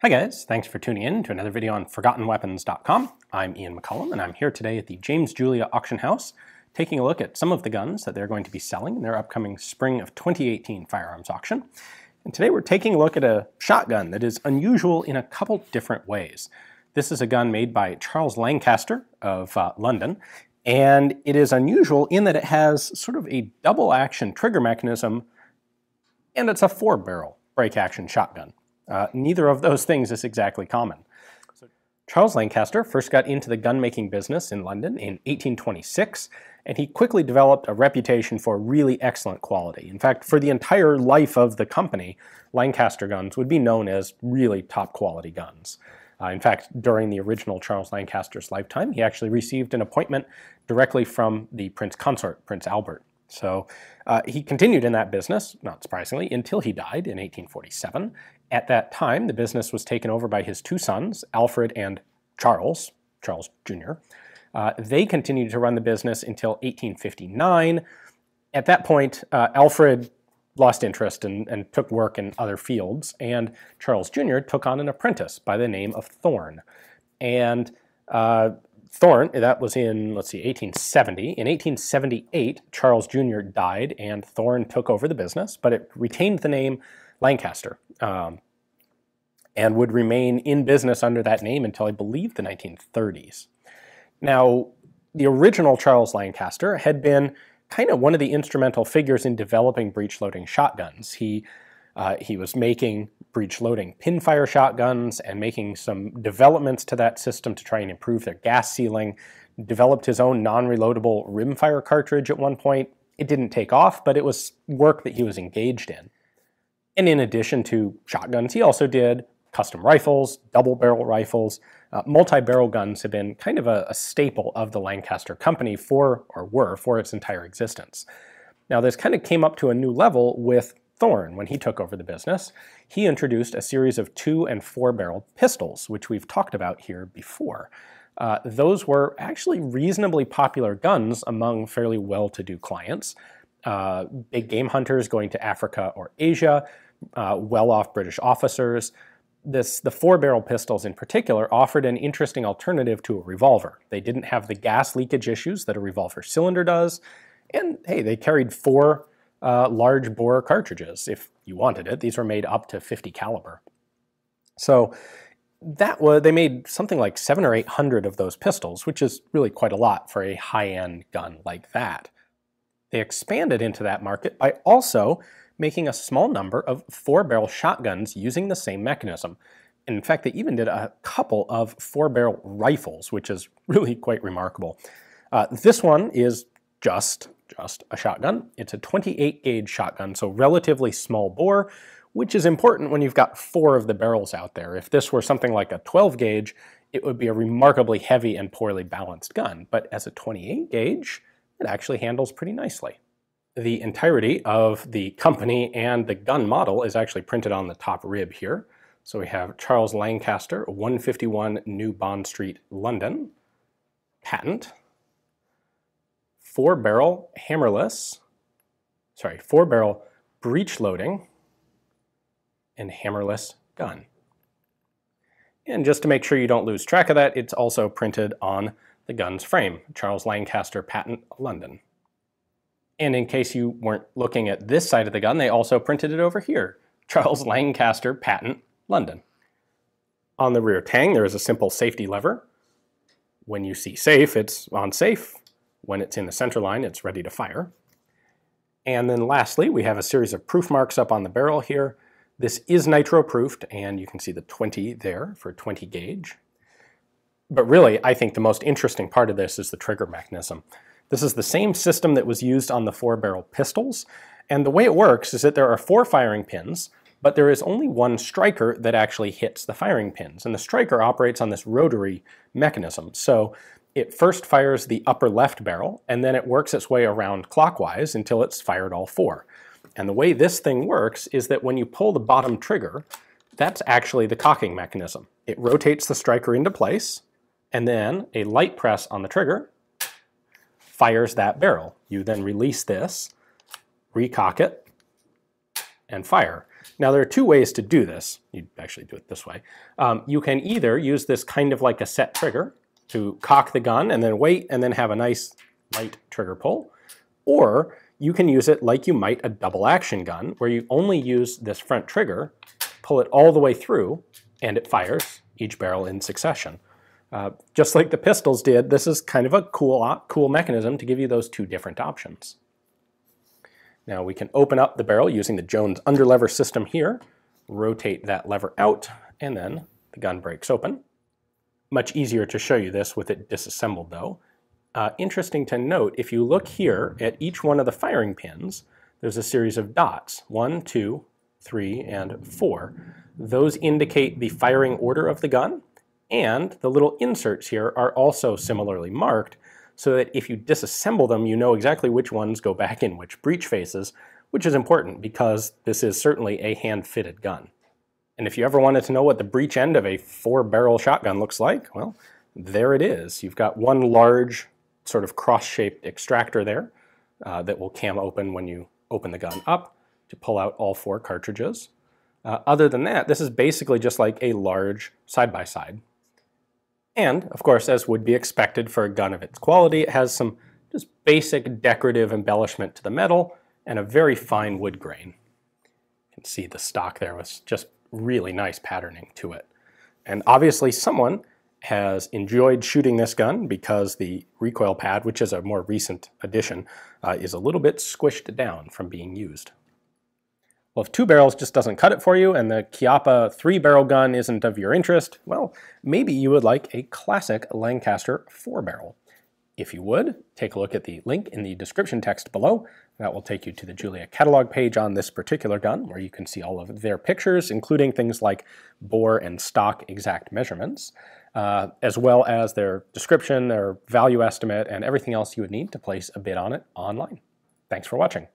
Hi guys, thanks for tuning in to another video on ForgottenWeapons.com. I'm Ian McCollum and I'm here today at the James Julia Auction House taking a look at some of the guns that they're going to be selling in their upcoming spring of 2018 firearms auction. And today we're taking a look at a shotgun that is unusual in a couple different ways. This is a gun made by Charles Lancaster of uh, London, and it is unusual in that it has sort of a double action trigger mechanism and it's a four barrel break action shotgun. Uh, neither of those things is exactly common. Charles Lancaster first got into the gun-making business in London in 1826, and he quickly developed a reputation for really excellent quality. In fact, for the entire life of the company, Lancaster guns would be known as really top quality guns. Uh, in fact, during the original Charles Lancaster's lifetime, he actually received an appointment directly from the Prince Consort, Prince Albert. So uh, he continued in that business, not surprisingly, until he died in 1847. At that time, the business was taken over by his two sons, Alfred and Charles, Charles Jr. Uh, they continued to run the business until 1859. At that point, uh, Alfred lost interest and, and, took work in other fields, and Charles Jr. took on an apprentice by the name of Thorn. And uh, Thorn, that was in, let's see, 1870. In 1878, Charles Jr. died and Thorn took over the business, but it retained the name Lancaster um, and would remain in business under that name until I believe the 1930s. Now, the original Charles Lancaster had been kind of one of the instrumental figures in developing breech loading shotguns. He uh, he was making breech loading pinfire shotguns and making some developments to that system to try and improve their gas sealing. Developed his own non-reloadable rimfire cartridge at one point. It didn't take off, but it was work that he was engaged in. And in addition to shotguns, he also did custom rifles, double barrel rifles. Uh, multi-barrel guns have been kind of a, a staple of the Lancaster company for, or were, for its entire existence. Now this kind of came up to a new level with Thorn, when he took over the business, he introduced a series of two and four barrel pistols, which we've talked about here before. Uh, those were actually reasonably popular guns among fairly well-to-do clients. Uh, big game hunters going to Africa or Asia, uh, well-off British officers. This, the four-barrel pistols in particular offered an interesting alternative to a revolver. They didn't have the gas leakage issues that a revolver cylinder does, and hey, they carried four uh, large bore cartridges if you wanted it. These were made up to 50 caliber. So that was they made something like seven or eight hundred of those pistols, which is really quite a lot for a high-end gun like that. They expanded into that market by also making a small number of four-barrel shotguns using the same mechanism. in fact, they even did a couple of four-barrel rifles, which is really quite remarkable. Uh, this one is just just a shotgun. It's a 28 gauge shotgun, so relatively small bore, which is important when you've got four of the barrels out there. If this were something like a 12 gauge, it would be a remarkably heavy and poorly balanced gun. But as a 28 gauge, it actually handles pretty nicely. The entirety of the company and the gun model is actually printed on the top rib here. So we have Charles Lancaster, 151 New Bond Street, London. Patent, four barrel hammerless, sorry, four barrel breech loading and hammerless gun. And just to make sure you don't lose track of that, it's also printed on the gun's frame, Charles Lancaster Patent, London. And in case you weren't looking at this side of the gun, they also printed it over here, Charles Lancaster Patent, London. On the rear tang, there is a simple safety lever. When you see safe, it's on safe. When it's in the center line, it's ready to fire. And then lastly, we have a series of proof marks up on the barrel here. This is nitro proofed, and you can see the 20 there for 20 gauge. But really, I think the most interesting part of this is the trigger mechanism. This is the same system that was used on the four barrel pistols. And the way it works is that there are four firing pins, but there is only one striker that actually hits the firing pins. And the striker operates on this rotary mechanism. So it first fires the upper left barrel, and then it works its way around clockwise until it's fired all four. And the way this thing works is that when you pull the bottom trigger, that's actually the cocking mechanism. It rotates the striker into place, and then a light press on the trigger fires that barrel. You then release this, recock it, and fire. Now there are two ways to do this. You actually do it this way. Um, you can either use this kind of like a set trigger to cock the gun and then wait and then have a nice light trigger pull, or you can use it like you might a double action gun where you only use this front trigger, pull it all the way through, and it fires each barrel in succession. Uh, just like the pistols did, this is kind of a cool, cool mechanism to give you those two different options. Now we can open up the barrel using the Jones underlever system here, rotate that lever out, and then the gun breaks open. Much easier to show you this with it disassembled though. Uh, interesting to note, if you look here at each one of the firing pins, there's a series of dots, one, two, three, and four. Those indicate the firing order of the gun, and the little inserts here are also similarly marked so that if you disassemble them, you know exactly which ones go back in which breech faces, which is important because this is certainly a hand-fitted gun. And if you ever wanted to know what the breech end of a four-barrel shotgun looks like, well, there it is. You've got one large sort of cross-shaped extractor there uh, that will cam open when you open the gun up to pull out all four cartridges. Uh, other than that, this is basically just like a large side-by-side. -side. And, of course, as would be expected for a gun of its quality, it has some just basic decorative embellishment to the metal and a very fine wood grain. You can see the stock there was just really nice patterning to it. And obviously someone has enjoyed shooting this gun because the recoil pad, which is a more recent addition, uh, is a little bit squished down from being used. Well, if two barrels just doesn't cut it for you and the Chiappa three barrel gun isn't of your interest, well, maybe you would like a classic Lancaster four barrel. If you would, take a look at the link in the description text below. That will take you to the Julia catalog page on this particular gun, where you can see all of their pictures, including things like bore and stock exact measurements, uh, as well as their description, their value estimate, and everything else you would need to place a bid on it online. Thanks for watching.